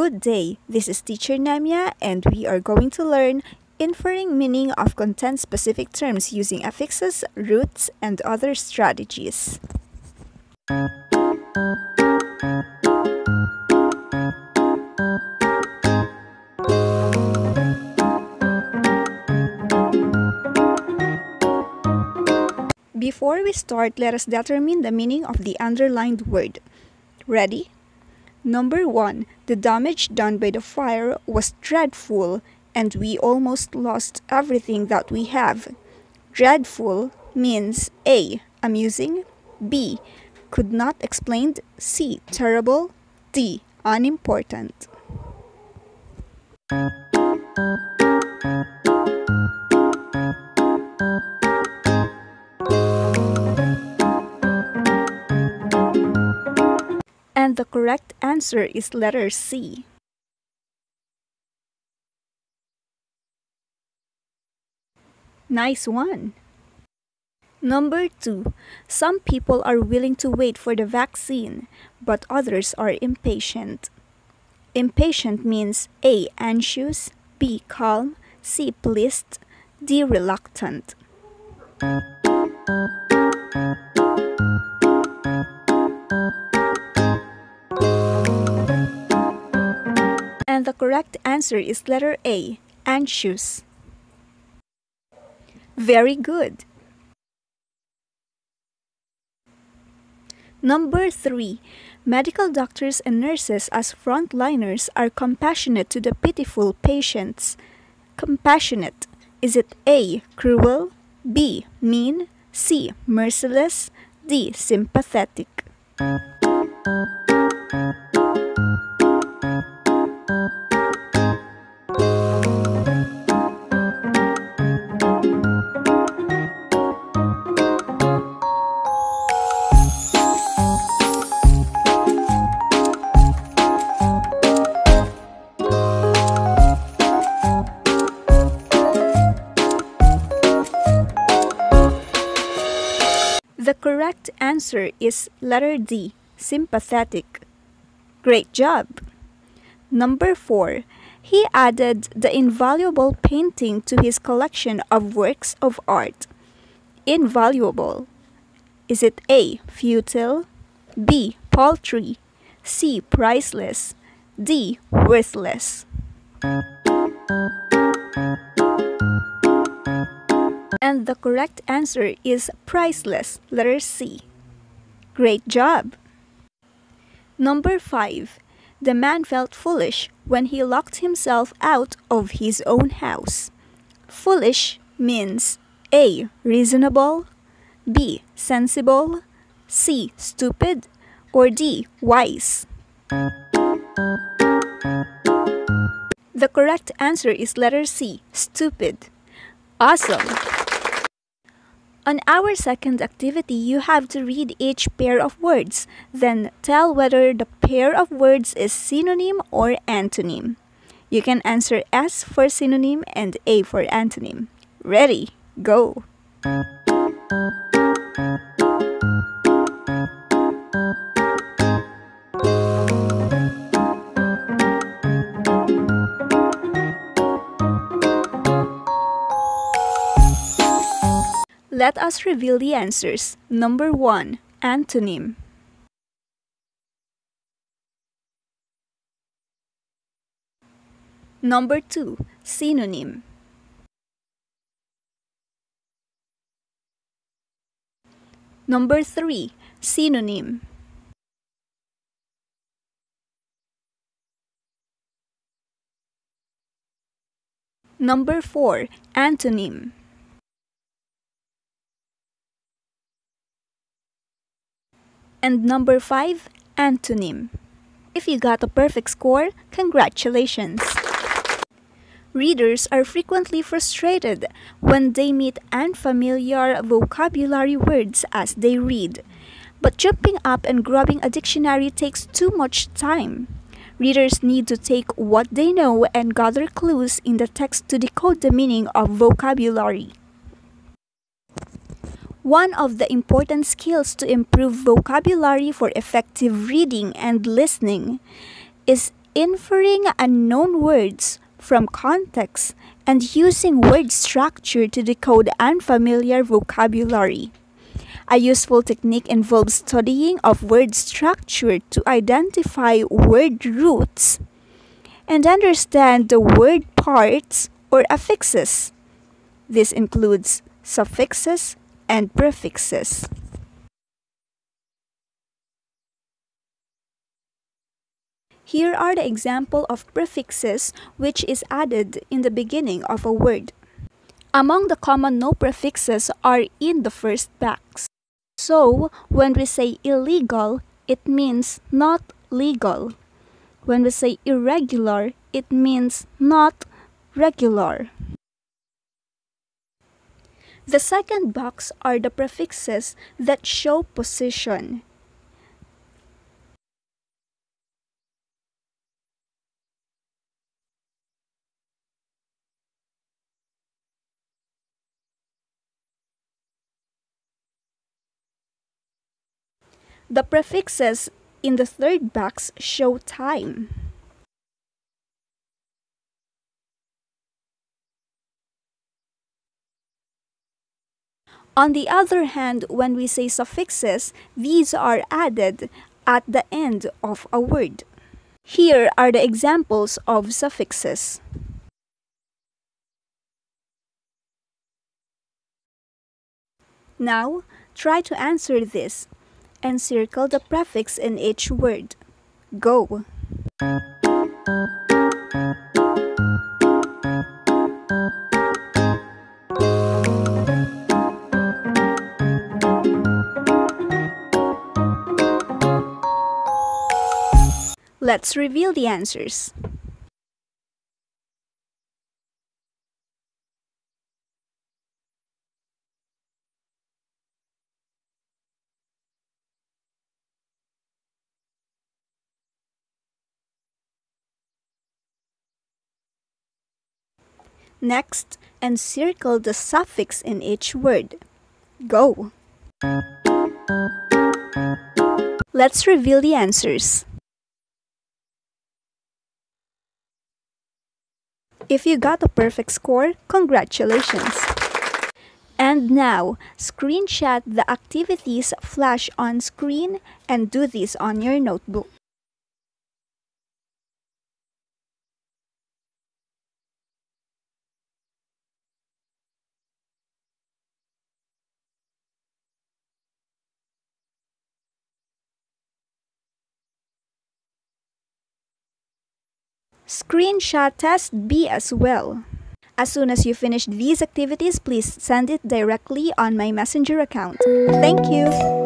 Good day, this is Teacher Nemia and we are going to learn inferring meaning of content-specific terms using affixes, roots, and other strategies. Before we start, let us determine the meaning of the underlined word. Ready? Number 1. The damage done by the fire was dreadful and we almost lost everything that we have. Dreadful means A. Amusing B. Could not explained C. Terrible D. Unimportant. And the correct answer is letter C. Nice one. Number two, some people are willing to wait for the vaccine, but others are impatient. Impatient means A. Anxious, B. Calm, C. Pleased, D. Reluctant. Correct answer is letter A. Anxious. Very good. Number 3. Medical doctors and nurses as frontliners are compassionate to the pitiful patients. Compassionate. Is it A. Cruel, B. Mean, C. Merciless, D. Sympathetic? Answer is letter D, sympathetic. Great job! Number 4. He added the invaluable painting to his collection of works of art. Invaluable. Is it A. Futile, B. Paltry, C. Priceless, D. Worthless? And the correct answer is priceless, letter C. Great job! Number 5. The man felt foolish when he locked himself out of his own house. Foolish means A. Reasonable, B. Sensible, C. Stupid, or D. Wise. The correct answer is letter C. Stupid. Awesome! On our second activity, you have to read each pair of words, then tell whether the pair of words is synonym or antonym. You can answer S for synonym and A for antonym. Ready? Go! Let us reveal the answers. Number 1. Antonym. Number 2. Synonym. Number 3. Synonym. Number 4. Antonym. And number 5, antonym. If you got a perfect score, congratulations! Readers are frequently frustrated when they meet unfamiliar vocabulary words as they read. But jumping up and grabbing a dictionary takes too much time. Readers need to take what they know and gather clues in the text to decode the meaning of vocabulary. One of the important skills to improve vocabulary for effective reading and listening is inferring unknown words from context and using word structure to decode unfamiliar vocabulary. A useful technique involves studying of word structure to identify word roots and understand the word parts or affixes. This includes suffixes and prefixes. Here are the example of prefixes which is added in the beginning of a word. Among the common no prefixes are in the first box. So, when we say illegal, it means not legal. When we say irregular, it means not regular. The second box are the prefixes that show position. The prefixes in the third box show time. On the other hand, when we say suffixes, these are added at the end of a word. Here are the examples of suffixes. Now, try to answer this and circle the prefix in each word. Go! Let's reveal the answers. Next, encircle the suffix in each word. Go! Let's reveal the answers. If you got a perfect score, congratulations! And now, screenshot the activities flash on screen and do this on your notebook. Screenshot test B as well. As soon as you finish these activities, please send it directly on my messenger account. Thank you!